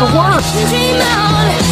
个花儿。